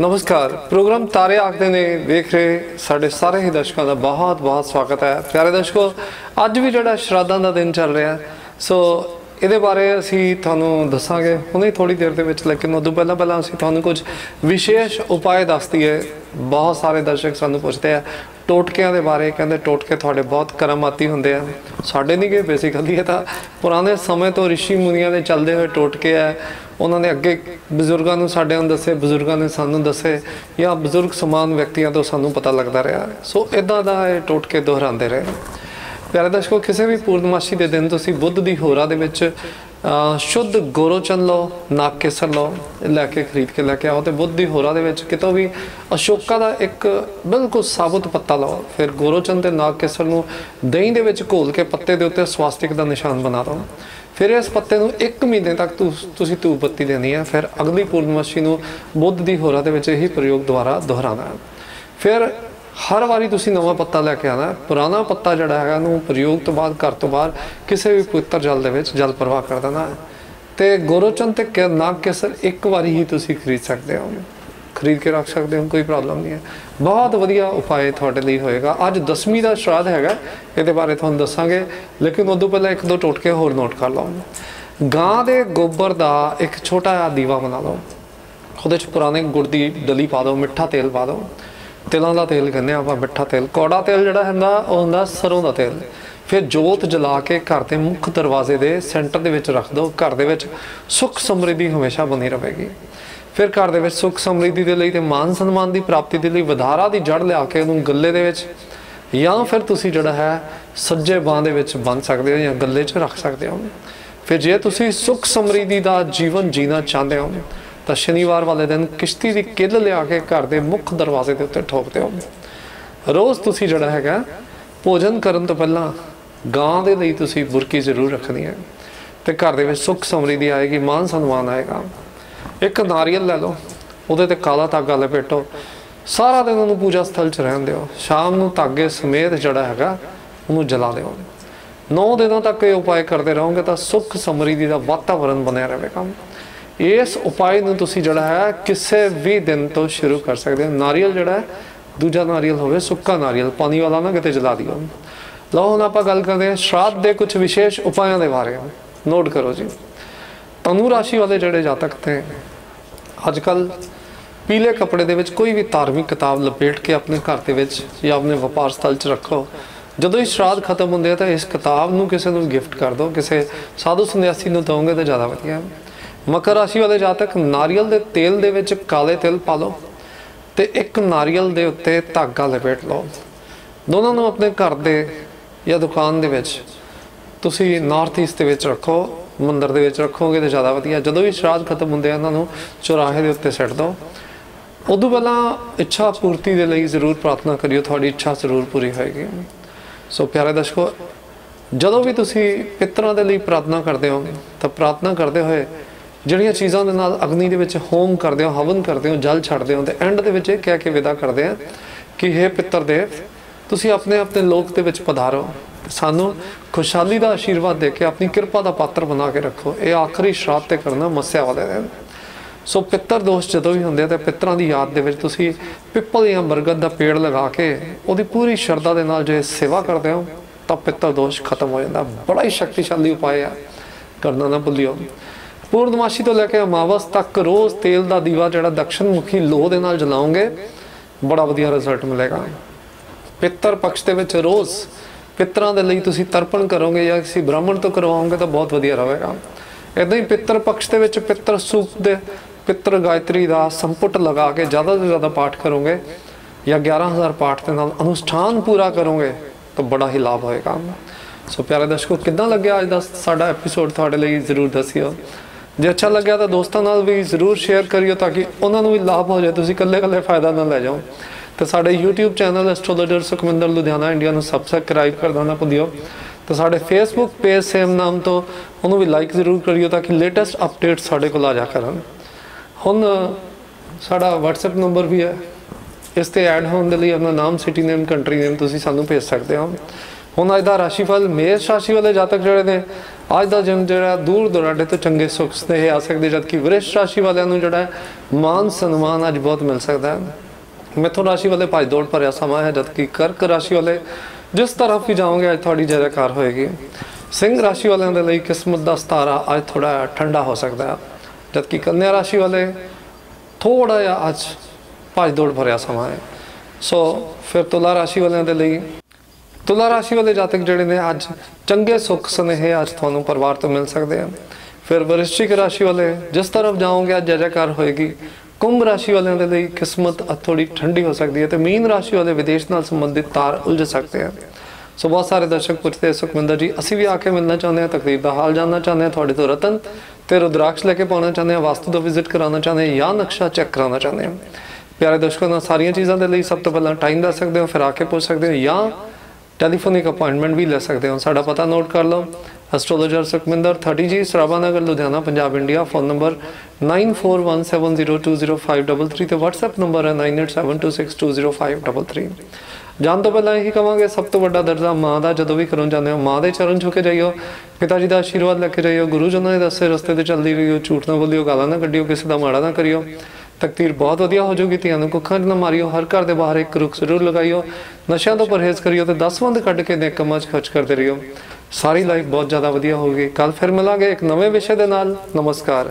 ਨਮਸਕਾਰ। ਪ੍ਰੋਗਰਾਮ ਤਾਰੇ ਆਖਦੇ ਨੇ, ਵੇਖ ਰਹੇ ਸਾਡੇ ਸਾਰੇ ਹੀ ਦਰਸ਼ਕਾਂ ਦਾ ਬਹੁਤ ਬਹੁਤ ਸਵਾਗਤ ਹੈ। ਪਿਆਰੇ ਦਰਸ਼ਕੋ, ਅੱਜ ਵੀ ਜਿਹੜਾ ਸ਼ਰਾਧਾਂ ਦਾ ਦਿਨ ਚੱਲ ਰਿਹਾ, ਸੋ ਇਹਦੇ ਬਾਰੇ ਅਸੀਂ ਤੁਹਾਨੂੰ ਦੱਸਾਂਗੇ। ਹੁਣੇ ਥੋੜੀ ਦੇਰ ਦੇ ਵਿੱਚ, ਲੇਕਿਨ ਉਦੋਂ ਪਹਿਲਾਂ ਪਹਿਲਾਂ ਅਸੀਂ ਤੁਹਾਨੂੰ ਕੁਝ ਵਿਸ਼ੇਸ਼ ਉਪਾਅ ਦੱਸ ਦਈਏ। ਬਹੁਤ ਸਾਰੇ ਦਰਸ਼ਕ ਸਾਨੂੰ ਪੁੱਛਦੇ ਆ, ਟੋਟਕਿਆਂ ਦੇ ਬਾਰੇ। ਕਹਿੰਦੇ ਟੋਟਕੇ ਤੁਹਾਡੇ ਬਹੁਤ ਕਰਮਾਤੀ ਹੁੰਦੇ ਆ। ਸਾਡੇ ਨਹੀਂ ਗਏ ਬੇਸਿਕਲੀ ਇਹ ਤਾਂ ਪੁਰਾਣੇ ਸਮੇਂ ਤੋਂ ਰਿਸ਼ੀ ਮੁਨੀਆਂ ਦੇ ਚੱਲਦੇ ਹੋਏ ਟੋਟਕੇ ਆ। ਉਹਨਾਂ ਨੇ ਅੱਗੇ ਬਜ਼ੁਰਗਾਂ ਨੂੰ ਸਾਡਿਆਂ ਨੂੰ ਦੱਸੇ, ਬਜ਼ੁਰਗਾਂ ਨੇ ਸਾਨੂੰ ਦੱਸੇ ਜਾਂ ਬਜ਼ੁਰਗ ਸਮਾਨ ਵਿਅਕਤੀਆਂ ਤੋਂ ਸਾਨੂੰ ਪਤਾ ਲੱਗਦਾ ਰਿਹਾ। ਸੋ ਇਦਾਂ ਦਾ ਇਹ ਟੋਟਕੇ ਦੁਹਰਾਉਂਦੇ ਰਹੇ। ਪਿਆਰੇ ਦਰਸ਼ਕੋ, ਕਿਸੇ ਵੀ ਪੂਰਨਮਾਸ਼ੀ ਦੇ ਦਿਨ ਤੁਸੀਂ ਬੁੱਧ ਦੀ ਹੋਰਾ ਦੇ ਵਿੱਚ ਸ਼ੁੱਧ ਗੋਰੋਚਨ ਲਓ, ਨਾਗ ਕੇਸਰ ਲਓ, ਲੈ ਕੇ ਖਰੀਦ ਕੇ ਲੈ ਕੇ ਆਓ ਤੇ ਬੁੱਧ ਦੀ ਹੋਰਾ ਦੇ ਵਿੱਚ ਕਿਤੋਂ ਵੀ ਅਸ਼ੋਕਾ ਦਾ ਇੱਕ ਬਿਲਕੁਲ ਸਾਬੁਤ ਪੱਤਾ ਲਓ, ਫਿਰ ਗੋਰੋਚਨ ਤੇ ਨਾਗ ਕੇਸਰ ਨੂੰ ਦਹੀਂ ਦੇ ਵਿੱਚ ਘੋਲ ਕੇ ਪੱਤੇ ਦੇ ਉੱਤੇ ਸਵਾਸਤਿਕ ਦਾ ਨਿਸ਼ਾਨ ਬਣਾ ਦਿਓ। ਫਿਰ ਇਸ ਪੱਤੇ ਨੂੰ 1 ਮਹੀਨੇ ਤੱਕ ਤੁਸੀਂ ਧੂਪ ਬੱਤੀ ਦੇਣੀ ਹੈ ਫਿਰ ਅਗਲੀ ਪੂਰਨਮਾਸ਼ੀ ਨੂੰ ਬੁੱਧ ਦੀ ਹੋਰਾ ਦੇ ਵਿੱਚ ਇਹੀ ਪ੍ਰਯੋਗ ਦੁਬਾਰਾ ਦੁਹਰਾਉਣਾ ਹੈ। ਫਿਰ ਹਰ ਵਾਰੀ ਤੁਸੀਂ ਨਵਾਂ ਪੱਤਾ ਲੈ ਕੇ ਆਣਾ ਪੁਰਾਣਾ ਪੱਤਾ ਜਿਹੜਾ ਹੈਗਾ ਨੂੰ ਪ੍ਰਯੋਗ ਤੋਂ ਬਾਅਦ, ਘਰ ਤੋਂ ਬਾਹਰ ਕਿਸੇ ਵੀ ਪਵਿੱਤਰ ਜਲ ਦੇ ਵਿੱਚ ਜਲ ਪ੍ਰਵਾਹ ਕਰ ਦੇਣਾ ਹੈ। ਤੇ ਗੋਰੋਚਨ ਤੇ ਕ- ਨਾਗ ਕੇਸਰ ਇੱਕ ਵਾਰੀ ਹੀ ਤੁਸੀਂ ਖਰੀਦ ਸਕਦੇ ਹੋ। ਖਰੀਦ ਕੇ ਰੱਖ ਸਕਦੇ ਹੋ, ਕੋਈ ਪ੍ਰੋਬਲਮ ਨਹੀਂ ਹੈ। ਬਹੁਤ ਵਧੀਆ ਉਪਾਅ ਤੁਹਾਡੇ ਲਈ ਹੋਏਗਾ। ਅੱਜ ਦਸਵੀਂ ਦਾ ਸ਼ਰਾਧ ਹੈਗਾ, ਇਹਦੇ ਬਾਰੇ ਤੁਹਾਨੂੰ ਦੱਸਾਂਗੇ। ਲੇਕਿਨ ਉਦੋਂ ਪਹਿਲਾਂ ਇੱਕ ਦੋ ਟੋਟਕੇ ਹੋਰ ਨੋਟ ਕਰ ਲਓ। ਗਾਂ ਦੇ ਗੋਬਰ ਦਾ ਇੱਕ ਛੋਟਾ ਜਿਹਾ ਦੀਵਾ ਬਣਾ ਲਓ। ਉਹਦੇ ਚ ਪੁਰਾਣੇ ਗੁੜ ਦੀ ਡਲੀ ਪਾ ਦਿਓ, ਮਿੱਠਾ ਤੇਲ ਪਾ ਦਿਓ। ਤਿਲਾਂ ਦਾ ਤੇਲ ਕਹਿੰਦੇ ਆ ਆਪਾਂ, ਮਿੱਠਾ ਤੇਲ। ਕੌੜਾ ਤੇਲ ਜਿਹੜਾ ਹੁੰਦਾ, ਉਹ ਹੁੰਦਾ ਸਰੋਂ ਦਾ ਤੇਲ। ਫਿਰ ਜੋਤ ਜਲਾ ਕੇ ਘਰ ਦੇ ਮੁੱਖ ਦਰਵਾਜ਼ੇ ਦੇ ਸੈਂਟਰ ਦੇ ਵਿੱਚ ਰੱਖ ਦਿਓ। ਘਰ ਦੇ ਵਿੱਚ ਸੁੱਖ ਸਮਰਿੱਧੀ ਹਮੇਸ਼ਾ ਬਣੀ ਰਹੇਗੀ। ਫਿਰ ਘਰ ਦੇ ਵਿੱਚ ਸੁੱਖ ਸਮਰਿੱਧੀ ਦੇ ਲਈ ਤੇ ਮਾਨ ਸਨਮਾਨ ਦੀ ਪ੍ਰਾਪਤੀ ਦੇ ਲਈ ਵਧਾਰਾ ਦੀ ਜੜ ਲਿਆ ਕੇ ਉਹਨੂੰ ਗੱਲੇ ਦੇ ਵਿੱਚ ਜਾਂ ਫਿਰ ਤੁਸੀਂ ਜਿਹੜਾ ਹੈ ਸੱਜੇ ਬਾਹ ਦੇ ਵਿੱਚ ਬੰਨ ਸਕਦੇ ਹੋ ਜਾਂ ਗੱਲੇ 'ਚ ਰੱਖ ਸਕਦੇ ਹੋ। ਫਿਰ ਜੇ ਤੁਸੀਂ ਸੁੱਖ ਸਮਰਿੱਧੀ ਦਾ ਜੀਵਨ ਜੀਣਾ ਚਾਹੁੰਦੇ ਹੋ, ਤਾਂ ਸ਼ਨੀਵਾਰ ਵਾਲੇ ਦਿਨ ਕਿਸ਼ਤੀ ਦੀ ਕਿੱਲ ਲਿਆ ਕੇ ਘਰ ਦੇ ਮੁੱਖ ਦਰਵਾਜ਼ੇ ਦੇ ਉੱਤੇ ਠੋਕਦੇ ਹੋ। ਰੋਜ਼ ਤੁਸੀਂ ਜਿਹੜਾ ਹੈਗਾ ਭੋਜਨ ਕਰਨ ਤੋਂ ਪਹਿਲਾਂ ਗਾਂ ਦੇ ਲਈ ਤੁਸੀਂ ਬੁਰਕੀ ਜ਼ਰੂਰ ਰੱਖਣੀ ਹੈ ਤੇ ਘਰ ਦੇ ਵਿੱਚ ਸੁੱਖ ਸਮਰਿੱਧੀ ਆਏਗੀ, ਮਾਨ ਸਨਮਾਨ ਆਏਗਾ। ਇੱਕ ਨਾਰੀਅਲ ਲੈ ਲਓ, ਉਹਦੇ ਤੇ ਕਾਲਾ ਧਾਗਾ ਲਪੇਟੋ ਸਾਰਾ ਦਿਨ ਉਹਨੂੰ ਪੂਜਾ ਸਥਲ 'ਚ ਰਹਿਣ ਦਿਓ। ਸ਼ਾਮ ਨੂੰ ਧਾਗੇ ਸਮੇਤ ਜਿਹੜਾ ਹੈਗਾ, ਉਹਨੂੰ ਜਲਾ ਦਿਓ। 9 ਦਿਨਾਂ ਤੱਕ ਇਹ ਉਪਾਅ ਕਰਦੇ ਰਹੋਗੇ ਤਾਂ ਸੁੱਖ ਸਮਰਿੱਧੀ ਦਾ ਵਾਤਾਵਰਣ ਬਣਿਆ ਰਹੇਗਾ ਇਸ ਉਪਾਏ ਨੂੰ ਤੁਸੀਂ ਜਿਹੜਾ ਹੈ, ਕਿਸੇ ਵੀ ਦਿਨ ਤੋਂ ਸ਼ੁਰੂ ਕਰ ਸਕਦੇ ਹੋ। ਨਾਰੀਅਲ ਜਿਹੜਾ ਹੈ, ਦੂਜਾ ਨਾਰੀਅਲ ਹੋਵੇ, ਸੁੱਕਾ ਨਾਰੀਅਲ, ਪਾਣੀ ਵਾਲਾ ਨਾ ਕਿਤੇ ਜਲਾ ਦਿਓ। ਲਓ ਹੁਣ ਆਪਾਂ ਗੱਲ ਕਰਦੇ ਹਾਂ ਸ਼ਰਾਧ ਦੇ ਕੁਝ ਵਿਸ਼ੇਸ਼ ਉਪਾਆਂ ਦੇ ਬਾਰੇ। ਨੋਟ ਕਰੋ ਜੀ। ਤਨੂ ਰਾਸ਼ੀ ਵਾਲੇ ਜਿਹੜੇ ਜਾਤਕ ਤੇ ਅੱਜ ਕੱਲ ਪੀਲੇ ਕੱਪੜੇ ਦੇ ਵਿੱਚ ਕੋਈ ਵੀ ਧਾਰਮਿਕ ਕਿਤਾਬ ਲਪੇਟ ਕੇ ਆਪਣੇ ਘਰ ਦੇ ਵਿੱਚ ਜਾਂ ਆਪਣੇ ਵਪਾਰ ਸਥਲ 'ਚ ਰੱਖੋ, ਜਦੋਂ ਇਹ ਸ਼ਰਾਧ ਖਤਮ ਹੁੰਦੇ ਆ ਤਾਂ ਇਸ ਕਿਤਾਬ ਨੂੰ ਕਿਸੇ ਨੂੰ ਗਿਫਟ ਕਰ ਦਿਓ, ਕਿਸੇ ਸਾਧੂ ਸੰਨਿਆਸੀ ਨੂੰ ਦਵੋਗੇ ਤਾਂ ਜ਼ਿਆਦਾ ਵਧੀਆ। ਮਕਰ ਰਾਸ਼ੀ ਵਾਲੇ ਜਾਤਕ, ਨਾਰੀਅਲ ਦੇ ਤੇਲ ਦੇ ਵਿੱਚ ਕਾਲੇ ਤਿਲ ਪਾ ਲਓ ਤੇ ਇੱਕ ਨਾਰੀਅਲ ਦੇ ਉੱਤੇ ਧਾਗਾ ਲਪੇਟ ਲਓ। ਦੋਨਾਂ ਨੂੰ ਆਪਣੇ ਘਰ ਦੇ ਜਾਂ ਦੁਕਾਨ ਦੇ ਵਿੱਚ ਤੁਸੀਂ ਨਾਰਥ ਈਸਟ ਦੇ ਵਿੱਚ ਰੱਖੋ। ਮੰਦਰ ਦੇ ਵਿੱਚ ਰੱਖੋਗੇ ਤਾਂ ਜ਼ਿਆਦਾ ਵਧੀਆ। ਜਦੋਂ ਵੀ ਸ਼ਰਾਧ ਖਤਮ ਹੁੰਦੇ ਆ, ਉਹਨਾਂ ਨੂੰ ਚੁਰਾਹੇ ਦੇ ਉੱਤੇ ਸਿੱਟ ਦਿਓ ਉਦੋਂ ਪਹਿਲਾਂ ਇੱਛਾ ਪੂਰਤੀ ਦੇ ਲਈ ਜ਼ਰੂਰ ਪ੍ਰਾਰਥਨਾ ਕਰਿਓ, ਤੁਹਾਡੀ ਇੱਛਾ ਜ਼ਰੂਰ ਪੂਰੀ ਹੋਏਗੀ। ਸੋ ਪਿਆਰੇ ਦਰਸ਼ਕੋ, ਜਦੋਂ ਵੀ ਤੁਸੀਂ ਪਿਤਰਾਂ ਦੇ ਲਈ ਪ੍ਰਾਰਥਨਾ ਕਰਦੇ ਹੋ ਤਾਂ ਪ੍ਰਾਰਥਨਾ ਕਰਦੇ ਹੋਏ ਜਿਹੜੀਆਂ ਚੀਜ਼ਾਂ ਦੇ ਨਾਲ ਅਗਨੀ ਦੇ ਵਿੱਚ ਹੋਮ ਕਰਦੇ ਹੋ, ਹਵਨ ਕਰਦੇ ਹੋ, ਜਲ ਛੱਡਦੇ ਹੋ, ਤੇ ਐਂਡ ਦੇ ਵਿੱਚ ਇਹ ਕਹਿ ਕੇ ਵਿਦਾ ਕਰਦੇ ਆ ਕਿ हे ਪਿੱਤਰ ਦੇਵ, ਤੁਸੀਂ ਆਪਣੇ ਆਪਣੇ ਲੋਕ ਦੇ ਵਿੱਚ ਪਧਾਰੋ। ਸਾਨੂੰ ਖੁਸ਼ਹਾਲੀ ਦਾ ਆਸ਼ੀਰਵਾਦ ਦੇ ਕੇ ਆਪਣੀ ਕਿਰਪਾ ਦਾ ਪਾਤਰ ਬਣਾ ਕੇ ਰੱਖੋ। ਇਹ ਆਖਰੀ ਸ਼ਰਾਧ ਤੇ ਕਰਨਾ ਮੱਸਿਆ ਵਾਲੇ ਦਿਨ। ਸੋ ਪਿੱਤਰ ਦੋਸ਼ ਜਦੋਂ ਵੀ ਹੁੰਦੇ ਆ ਤਾਂ ਪਿੱਤਰਾਂ ਦੀ ਯਾਦ ਦੇ ਵਿੱਚ ਤੁਸੀਂ ਪਿੱਪਲ ਜਾਂ ਬਰਗਦ ਦਾ ਪੇੜ ਲਗਾ ਕੇ ਉਹਦੀ ਪੂਰੀ ਸ਼ਰਧਾ ਦੇ ਨਾਲ ਜੇ ਸੇਵਾ ਕਰਦੇ ਹੋ, ਤਾਂ ਪਿੱਤਰ ਦੋਸ਼ ਖਤਮ ਹੋ ਜਾਂਦਾ। ਬੜਾ ਹੀ ਸ਼ਕਤੀਸ਼ਾਲੀ ਉਪਾਅ ਹੈ ਕਰਨਾ ਨਾ ਭੁੱਲਿਓ। ਪੂਰਨਮਾਸ਼ੀ ਤੋਂ ਲੈ ਕੇ ਅਮਾਵਸ ਤੱਕ ਰੋਜ਼ ਤੇਲ ਦਾ ਦੀਵਾ ਜਿਹੜਾ ਦਕਸ਼ਣ ਮੁਖੀ ਲੋਹ ਦੇ ਨਾਲ ਜਲਾਉਂਗੇ ਬੜਾ ਵਧੀਆ ਰਿਜ਼ਲਟ ਮਿਲੇਗਾ। ਪਿੱਤਰ ਪਕਸ਼ ਦੇ ਵਿੱਚ ਰੋਜ਼ ਪਿੱਤਰਾਂ ਦੇ ਲਈ ਤੁਸੀਂ ਤਰਪਣ ਕਰੋਗੇ ਜਾਂ ਕਿਸੇ ਬ੍ਰਾਹਮਣ ਤੋਂ ਕਰਵਾਓਗੇ ਤਾਂ ਬਹੁਤ ਵਧੀਆ ਰਹੇਗਾ। ਇਦਾਂ ਹੀ ਪਿੱਤਰ ਪਕਸ਼ ਦੇ ਵਿੱਚ ਪਿੱਤਰ ਸੂਪ ਦੇ ਪਿੱਤਰ ਗਾਇਤਰੀ ਦਾ ਸੰਪੁਟ ਲਗਾ ਕੇ ਜ਼ਿਆਦਾ ਤੋਂ ਜ਼ਿਆਦਾ ਪਾਠ ਕਰੋਗੇ ਜਾਂ 11000 ਪਾਠ ਦੇ ਨਾਲ ਅਨੁਸ਼ਠਾਨ ਪੂਰਾ ਕਰੋਗੇ ਤਾਂ ਬੜਾ ਹੀ ਲਾਭ ਹੋਏਗਾ। ਸੋ ਪਿਆਰੇ ਦਰਸ਼ਕੋ, ਕਿੱਦਾਂ ਲੱਗਿਆ ਅੱਜ ਦਾ ਸਾਡਾ ਐਪੀਸੋਡ ਤੁਹਾਡੇ ਲਈ ਜ਼ਰੂਰ ਦੱਸਿਓ। ਜੇ ਅੱਛਾ ਲੱਗਿਆ ਤਾਂ ਦੋਸਤਾਂ ਨਾਲ ਵੀ ਜ਼ਰੂਰ ਸ਼ੇਅਰ ਕਰਿਓ ਤਾਂ ਕਿ ਉਹਨਾਂ ਨੂੰ ਵੀ ਲਾਭ ਹੋ ਜਾਏ। ਤੁਸੀਂ ਇਕੱਲੇ ਇਕੱਲੇ ਫਾਇਦਾ ਨਾ ਲੈ ਜਾਓ। ਤੇ ਸਾਡੇ YouTube channel astrologer Sukhminder Ludhiana India ਨੂੰ ਸਬਸਕ੍ਰਾਈਬ ਕਰ ਦੇਣਾ ਭੁੱਲਿਓ। ਤੇ ਸਾਡੇ Facebook ਪੇਜ ਸੇਮ ਨਾਮ ਤੋਂ ਉਹਨੂੰ ਵੀ ਲਾਈਕ ਜ਼ਰੂਰ ਕਰਿਓ ਤਾਂ ਕਿ ਲੇਟੈਸਟ ਅਪਡੇਟ ਸਾਡੇ ਕੋਲ ਆ ਜਾ ਕਰਨ। ਹੁਣ, ਸਾਡਾ WhatsApp ਨੰਬਰ ਵੀ ਹੈ। ਇਸ ਤੇ ਐਡ ਹੋਣ ਦੇ ਲਈ ਆਪਣਾ ਨਾਮ ਸਿਟੀ ਨੇਮ ਕੰਟਰੀ ਨੇਮ ਤੁਸੀਂ ਸਾਨੂੰ ਭੇਜ ਸਕਦੇ ਹੋ। ਹੁਣ ਅੱਜ ਦਾ ਰਾਸ਼ੀਫਲ ਮੇਸ਼ ਰਾਸ਼ੀ ਵਾਲੇ ਜਾਤਕ ਜਿਹੜੇ ਨੇ, ਅੱਜ ਦਾ ਜਨਮ ਜਿਹੜਾ ਦੂਰ ਦੁਰਾਡੇ ਤੋਂ ਚੰਗੇ ਸੁੱਖ ਸਨੇਹ ਆ ਸਕਦੇ ਜਦ ਕਿ ਵ੍ਰਿਸ਼ ਰਾਸ਼ੀ ਵਾਲਿਆਂ ਨੂੰ ਜਿਹੜਾ ਹੈ, ਮਾਨ ਸਨਮਾਨ ਅੱਜ ਬਹੁਤ ਮਿਲ ਸਕਦਾ ਹੈ। ਮਿਥੁਨ ਰਾਸ਼ੀ ਵਾਲੇ ਭੱਜ ਦੌੜ ਭਰਿਆ ਸਮਾਂ ਹੈ ਜਦ ਕਿ ਕਰਕ ਰਾਸ਼ੀ ਵਾਲੇ ਜਿਸ ਤਰਫ ਵੀ ਜਾਓਗੇ, ਅੱਜ ਤੁਹਾਡੀ ਜੈਕਾਰ ਹੋਏਗੀ। ਸਿੰਘ ਰਾਸ਼ੀ ਵਾਲਿਆਂ ਦੇ ਲਈ ਕਿਸਮਤ ਦਾ ਸਤਾਰਾ ਅੱਜ ਥੋੜਾ ਠੰਡਾ ਹੋ ਸਕਦਾ ਹੈ, ਜਦਕਿ ਕੰਨਿਆ ਰਾਸ਼ੀ ਵਾਲੇ ਥੋੜਾ ਜਿਹਾ ਅੱਜ ਭੱਜ ਦੌੜ ਭਰਿਆ ਸਮਾਂ ਹੈ। ਸੋ ਫਿਰ ਤੁਲਾ ਰਾਸ਼ੀ ਵਾਲਿਆਂ ਦੇ ਲਈ, ਤੁਲਾ ਰਾਸ਼ੀ ਵਾਲੇ ਜਾਤਕ ਜਿਹੜੇ ਨੇ, ਅੱਜ ਚੰਗੇ ਸੁੱਖ ਸੁਨੇਹੇ ਅੱਜ ਤੁਹਾਨੂੰ ਪਰਿਵਾਰ ਤੋਂ ਮਿਲ ਸਕਦੇ ਆ। ਫਿਰ ਵਰਿਸ਼ਚਿਕ ਰਾਸ਼ੀ ਵਾਲੇ ਜਿਸ ਤਰਫ ਜਾਓਗੇ, ਅੱਜ ਜੈਕਾਰ ਹੋਏਗੀ ਕੁੰਭ ਰਾਸ਼ੀ ਵਾਲਿਆਂ ਦੇ ਲਈ ਕਿਸਮਤ ਅੱਜ ਥੋੜੀ ਠੰਡੀ ਹੋ ਸਕਦੀ ਹੈ ਤੇ ਮੀਨ ਰਾਸ਼ੀ ਵਾਲੇ ਵਿਦੇਸ਼ ਨਾਲ ਸੰਬੰਧਿਤ ਤਾਰ ਉਲਝ ਸਕਦੇ ਆ। ਸੋ ਬਹੁਤ ਸਾਰੇ ਦਰਸ਼ਕ ਪੁੱਛਦੇ ਸੁਖਮਿੰਦਰ ਜੀ, ਅਸੀਂ ਵੀ ਆ ਕੇ ਮਿਲਣਾ ਚਾਹੁੰਦੇ ਹਾਂ ਤਕਰੀਬ ਦਾ ਹਾਲ ਜਾਨਣਾ ਚਾਹੁੰਦੇ ਹਾਂ, ਤੁਹਾਡੇ ਤੋਂ ਰਤਨ ਤੇ ਰੁਦਰਾਕਸ਼ ਲੈ ਕੇ ਪਾਉਣਾ ਚਾਹੁੰਦੇ ਹਾਂ, ਵਾਸਤੂ ਦਾ ਵਿਜ਼ਿਟ ਕਰਾਉਣਾ ਚਾਹੁੰਦੇ ਹਾਂ ਜਾਂ ਨਕਸ਼ਾ ਚੈੱਕ ਕਰਾਉਣਾ ਚਾਹੁੰਦੇ ਹਾਂ। ਪਿਆਰੇ ਦਰਸ਼ਕੋ ਨਾਲ ਸਾਰੀਆਂ ਚੀਜ਼ਾਂ ਦੇ ਲਈ ਸਭ ਤੋਂ ਪਹਿਲਾਂ ਟਾਈਮ ਦੱਸ ਸਕਦੇ ਹੋ, ਫਿਰ ਆ ਕੇ ਪੁੱਛ ਸਕਦੇ ਹੋ ਜਾਂ ਟੈਲੀਫੋਨਿਕ ਅਪਾਇੰਟਮੈਂਟ ਵੀ ਲੈ ਸਕਦੇ ਹੋ। ਸਾਡਾ ਪਤਾ ਨੋਟ ਕਰ ਲਓ। Astrologer Sukhminder 30 G Sarabha Nagar Ludhiana Punjab India phone number 9417020533 ਤੇ WhatsApp ਨੰਬਰ ਹੈ 9872620533 ਜਾਣ ਤੋਂ ਪਹਿਲਾਂ ਇਹੀ ਕਵਾਂਗੇ ਸਭ ਤੋਂ ਵੱਡਾ ਦਰਜਾ ਮਾਂ ਦਾ ਜਦੋਂ ਵੀ ਕਰੋ ਜਾਂਦੇ ਹੋ ਮਾਂ ਦੇ ਚਰਨ ਛੂ ਕੇ ਜਾਈਓ ਪਿਤਾ ਜੀ ਦਾ ਆਸ਼ੀਰਵਾਦ ਲੈ ਕੇ ਜਾਈਓ ਗੁਰੂ ਜਨਾਂ ਦੇ ਦੱਸੇ ਰਸਤੇ ਤੇ ਚੱਲਦੀ ਰਹੀਓ ਝੂਠ ਨਾ ਬੋਲਿਓ ਗਾਲਾਂ ਨਾ ਕੱਢਿਓ ਕਿਸੇ ਦਾ ਮਾੜਾ ਨਾ ਕਰਿਓ ਤਕਦੀਰ ਬਹੁਤ ਵਧੀਆ ਹੋ ਜਾਊਗੀ ਧੀਆਂ ਨੂੰ ਕੁੱਖਾਂ 'ਚ ਨਾ ਮਾਰਿਓ ਹਰ ਘਰ ਦੇ ਬਾਹਰ ਇੱਕ ਰੁੱਖ ਜ਼ਰੂਰ ਲਗਾਈਓ ਨਸ਼ਿਆਂ ਤੋਂ ਪਰਹੇਜ਼ ਕਰਿਓ ਤੇ 10 ਬੰਦ ਕੱਢ ਕੇ ਨੇਕ ਕੰਮਾਂ 'ਚ ਖਰਚ ਕਰਦੇ ਰਹੀਓ ਸਾਰੀ ਲਾਈਫ ਬਹੁਤ ਜ਼ਿਆਦਾ ਵਧੀਆ ਹੋਊਗੀ। ਕੱਲ ਫਿਰ ਮਿਲਾਂਗੇ ਇੱਕ ਨਵੇਂ ਵਿਸ਼ੇ ਦੇ ਨਾਲ। ਨਮਸਕਾਰ।